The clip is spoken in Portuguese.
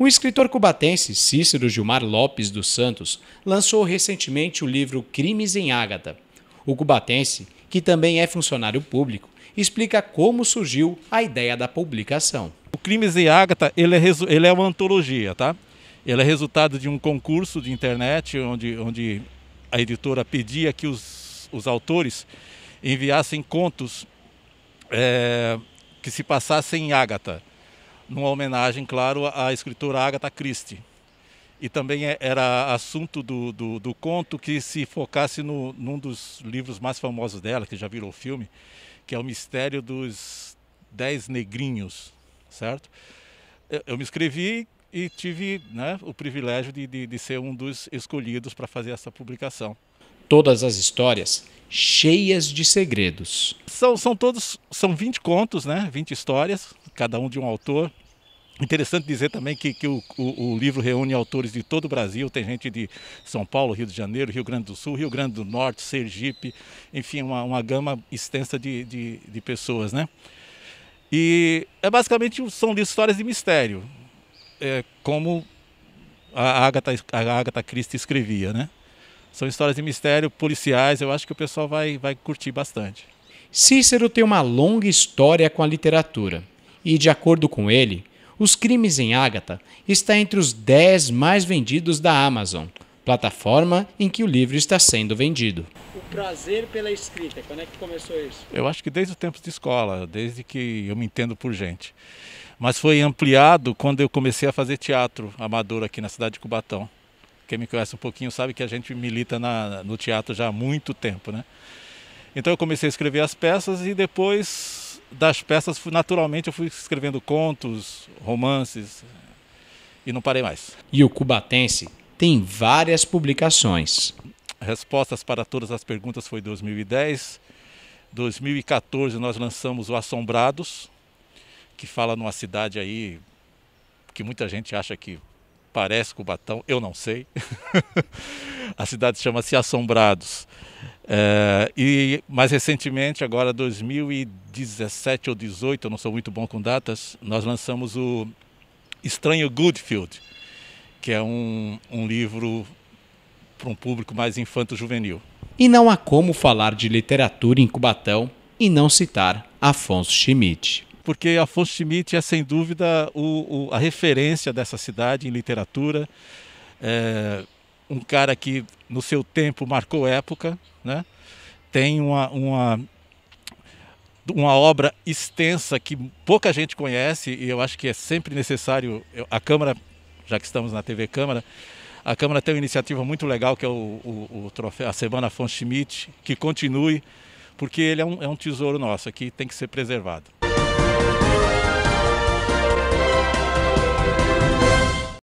O escritor cubatense Cícero Gilmar Lopes dos Santos lançou recentemente o livro Crimes em Ágata. O cubatense, que também é funcionário público, explica como surgiu a ideia da publicação. O Crimes em Ágata ele é, ele é uma antologia, tá? Ele é resultado de um concurso de internet onde, onde a editora pedia que os, os autores enviassem contos é, que se passassem em Ágata numa homenagem, claro, à escritora Agatha Christie. E também é, era assunto do, do, do conto que se focasse no, num dos livros mais famosos dela, que já virou filme, que é o Mistério dos Dez Negrinhos, certo? Eu, eu me inscrevi e tive né, o privilégio de, de, de ser um dos escolhidos para fazer essa publicação. Todas as histórias cheias de segredos. São, são todos, são 20 contos, né? 20 histórias, cada um de um autor. Interessante dizer também que, que o, o, o, livro reúne autores de todo o Brasil, tem gente de São Paulo, Rio de Janeiro, Rio Grande do Sul, Rio Grande do Norte, Sergipe, enfim, uma, uma gama extensa de, de, de pessoas, né? E é basicamente são histórias de mistério, é, como a Agatha, a Agatha Christie escrevia, né? São histórias de mistério, policiais, eu acho que o pessoal vai, vai curtir bastante. Cícero tem uma longa história com a literatura e, de acordo com ele, Os Crimes em Ágata está entre os 10 mais vendidos da Amazon, plataforma em que o livro está sendo vendido. O prazer pela escrita, quando é que começou isso? Eu acho que desde o tempo de escola, desde que eu me entendo por gente. Mas foi ampliado quando eu comecei a fazer teatro amador aqui na cidade de Cubatão. Quem me conhece um pouquinho sabe que a gente milita na, no teatro já há muito tempo, né? Então eu comecei a escrever as peças e depois das peças, naturalmente, eu fui escrevendo contos, romances e não parei mais. E o cubatense tem várias publicações. Respostas para todas as perguntas foi 2010. 2014 nós lançamos o Assombrados, que fala numa cidade aí que muita gente acha que parece Cubatão, eu não sei. a cidade chama-se Assombrados. É, e mais recentemente, agora 2017 ou 2018, eu não sou muito bom com datas, nós lançamos o Estranho Goodfield, que é um, um livro para um público mais infanto-juvenil. E não há como falar de literatura em Cubatão e não citar Afonso Schmidt porque Afonso Schmidt é sem dúvida o, o, a referência dessa cidade em literatura. É, um cara que no seu tempo marcou época, né? tem uma, uma, uma obra extensa que pouca gente conhece e eu acho que é sempre necessário. A Câmara, já que estamos na TV Câmara, a Câmara tem uma iniciativa muito legal que é o, o, o troféu, a Semana Afonso Schmidt, que continue, porque ele é um, é um tesouro nosso aqui, tem que ser preservado.